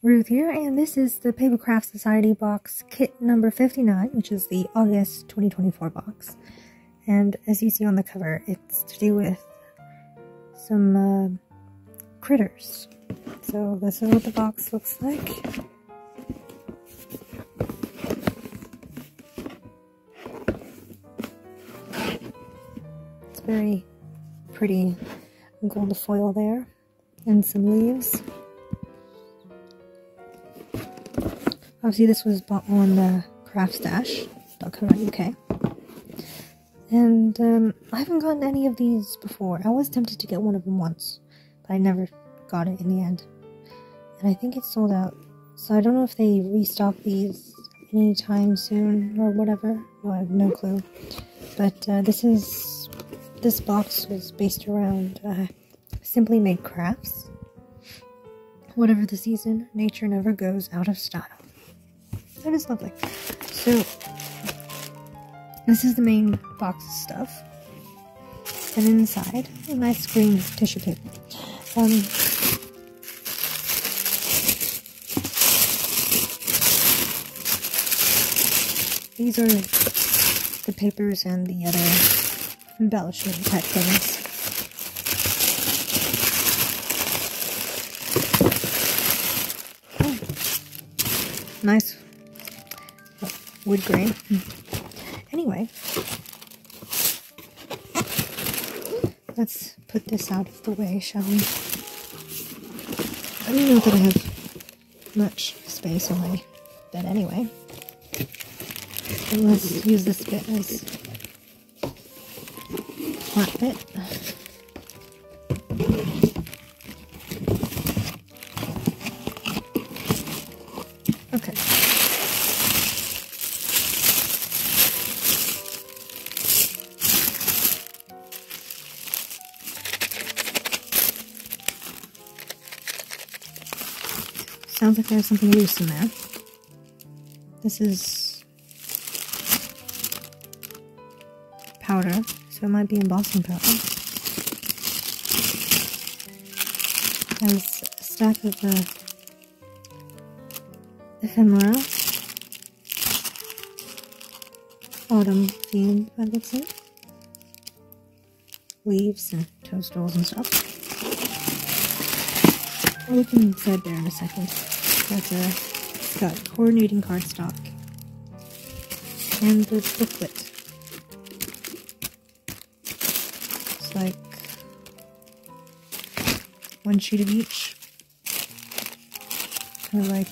Ruth here, and this is the Papercraft Society box kit number 59, which is the August 2024 box. And as you see on the cover, it's to do with some uh, critters. So this is what the box looks like. It's very pretty gold foil there, and some leaves. Obviously, this was bought on uh, craftstash.co.uk. And um, I haven't gotten any of these before. I was tempted to get one of them once, but I never got it in the end. And I think it's sold out. So I don't know if they restock these anytime soon or whatever. No, I have no clue. But uh, this is this box was based around uh, simply made crafts. Whatever the season, nature never goes out of style. That is lovely. So, this is the main box of stuff. And inside, a nice green tissue paper. Um, these are the papers and the other embellishment type things. Oh. Nice wood grain. Anyway, let's put this out of the way, shall we? I don't know that I have much space on my bed anyway. let's use this bit as flat bit. Sounds like there's something loose in there. This is powder, so it might be embossing powder. There's a stack of the ephemera. Autumn theme, the looks it. Leaves and toadstools and stuff. I'll look inside there in a second. That's a got coordinating cardstock and the booklet. It's like one sheet of each. Kind of like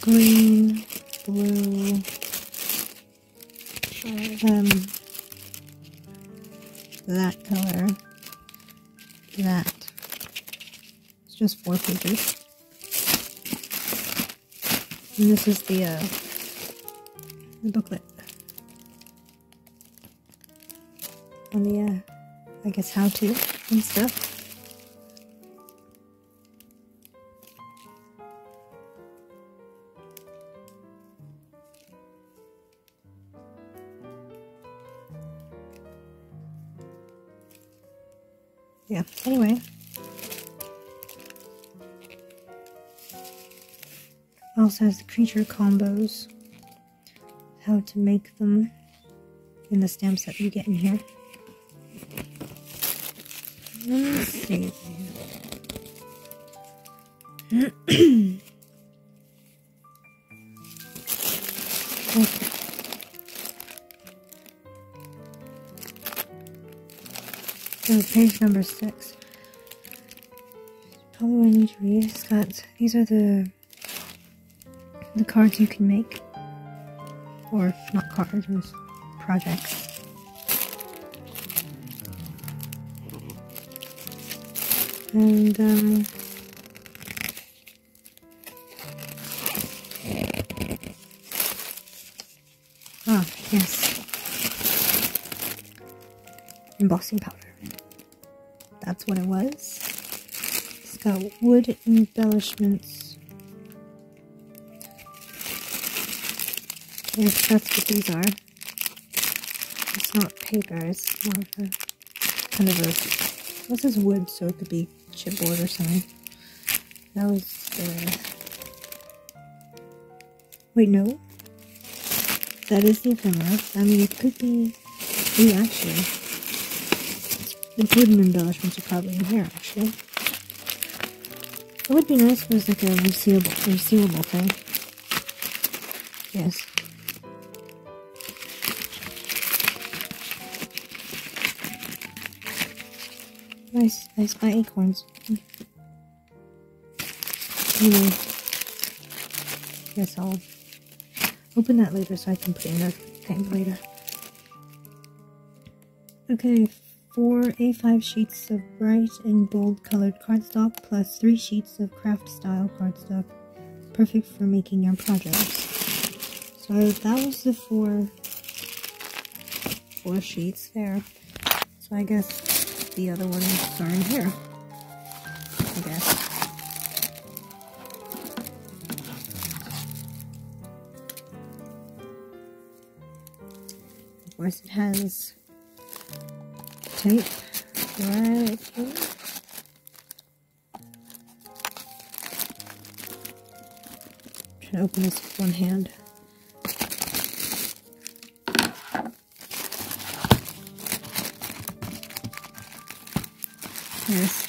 green, blue, um, that color, that. Just four pages. And this is the, uh, the booklet. And the, uh, I guess how to and stuff. Yeah, anyway. Also has the creature combos, how to make them in the stamps that you get in here. Let's see. okay. So page number six. Probably what I need to read. It's got these are the the cards you can make. Or not cards, it's projects. And um Ah, yes. Embossing powder. That's what it was. It's got wood embellishments That's what these are. It's not paper, it's more of a kind of a this is wood, so it could be chipboard or something. that was the... Wait, no. That is the ephemera. I mean, it could be... Oh, actually. The wooden embellishments are probably in here, actually. It would be nice if it was like a resealable, resealable thing. Yes. Nice, nice my acorns. Anyway, guess I'll open that later so I can put in the thing later. Okay, four A5 sheets of bright and bold colored cardstock plus three sheets of craft style cardstock. Perfect for making your projects. So that was the four, four sheets there. So I guess the other one are in here. I guess. Of course it has tape right here. To open this with one hand. There's,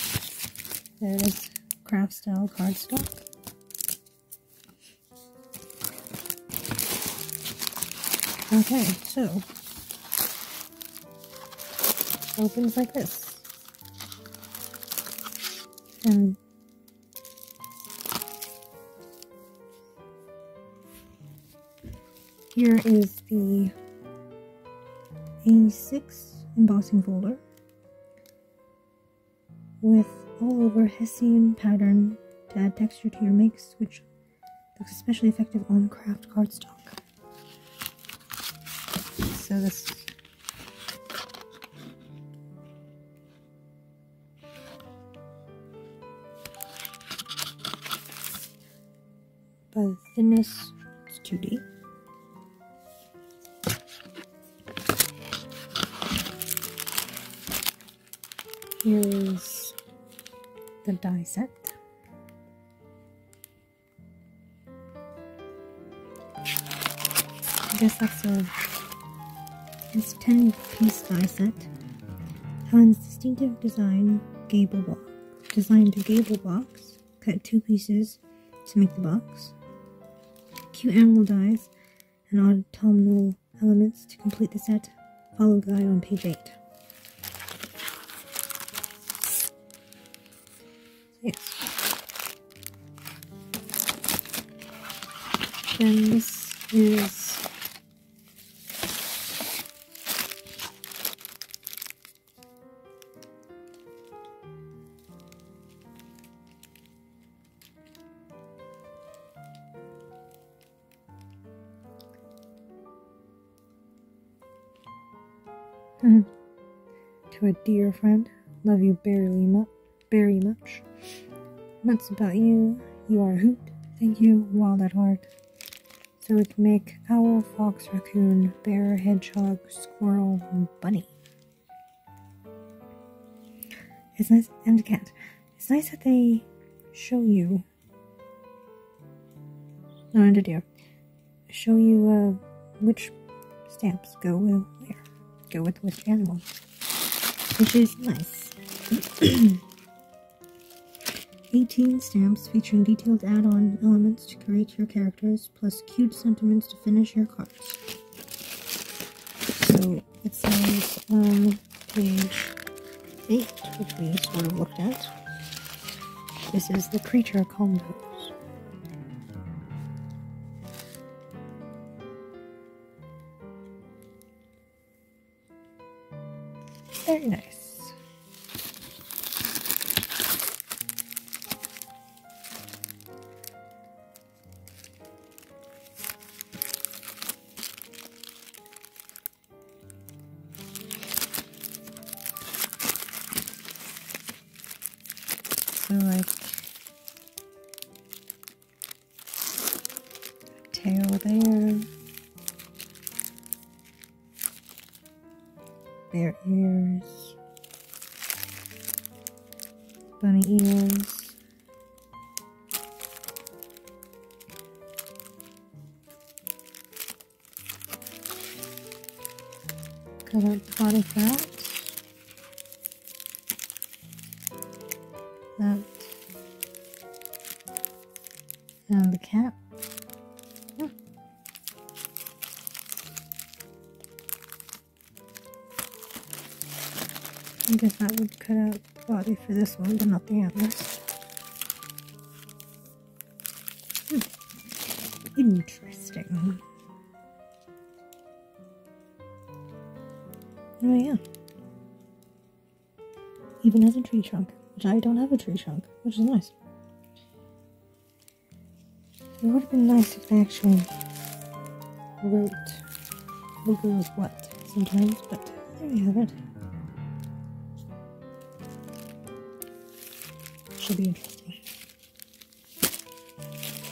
there's craft style cardstock. Okay, so opens like this. And here is the A6 embossing folder with all over Hessian pattern to add texture to your mix, which looks especially effective on craft cardstock. So this by the thinness, it's 2D. Here is the die set. I guess that's a this 10 piece die set. Helen's distinctive design gable box. Designed a gable box, cut two pieces to make the box cute animal dies, and autumnal elements to complete the set. Follow guide on page 8. This is hmm. to a dear friend, love you barely much, very much. That's about you. You are a hoot. Thank you, wild at heart. So it can make owl, fox, raccoon, bear, hedgehog, squirrel, and bunny. It's nice, and cat. It's nice that they show you. No, and a deer. Show you uh, which stamps go where go with which animal, which is nice. 18 stamps featuring detailed add-on elements to create your characters, plus cute sentiments to finish your cards. So it says on page 8, which we sort of looked at, this is the creature combos. Very nice. tail there. Their ears. Bunny ears. Cut out the body fat. That. And the cap. I guess that would cut out the body for this one, but not the antlers. Hmm. Interesting. Oh yeah. Even has a tree trunk, which I don't have a tree trunk, which is nice. It would have been nice if they actually wrote who goes what sometimes, but there you have it. Should be interesting.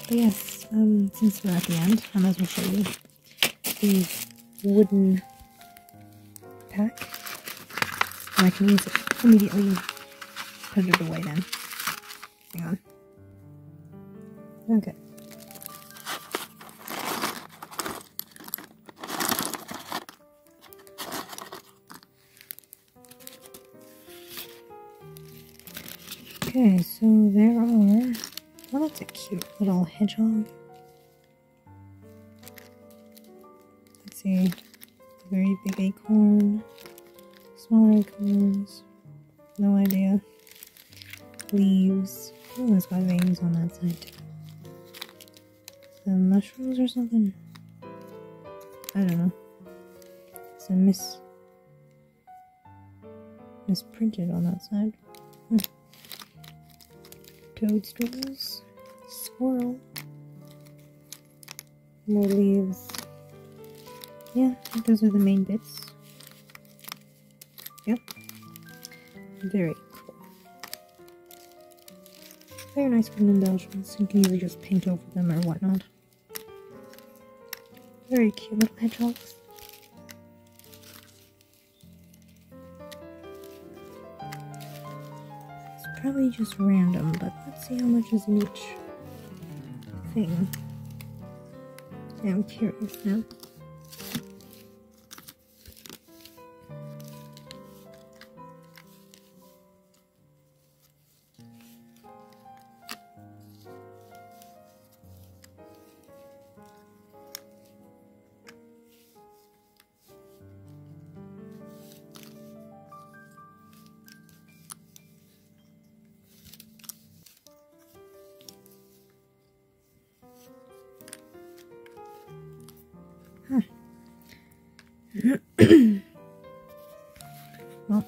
But yes, um, since we're at the end, I might as well show you the wooden pack. And I can use it immediately put it away then. Hang on. Okay. Okay, so there are. Well, that's a cute little hedgehog. Let's see. A very big acorn. Smaller acorns. No idea. Leaves. Oh, it's got veins on that side too. Some mushrooms or something? I don't know. Some mis misprinted on that side. Toadstools. Squirrel. More leaves. Yeah, those are the main bits. Yep. Very cool. Very nice wooden embellishments. You can either just paint over them or whatnot. Very cute little hedgehogs. Probably just random, but let's see how much is in each thing. I'm curious now. well,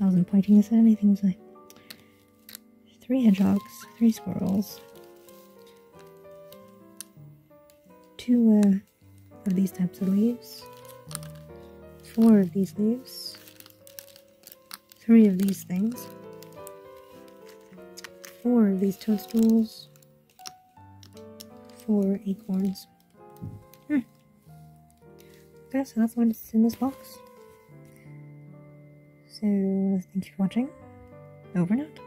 I wasn't pointing this at anything, was I? Three hedgehogs, three squirrels, two uh, of these types of leaves, four of these leaves, three of these things, four of these toadstools, four acorns. Okay, so that's what's in this box. So, thank you for watching. Over and out.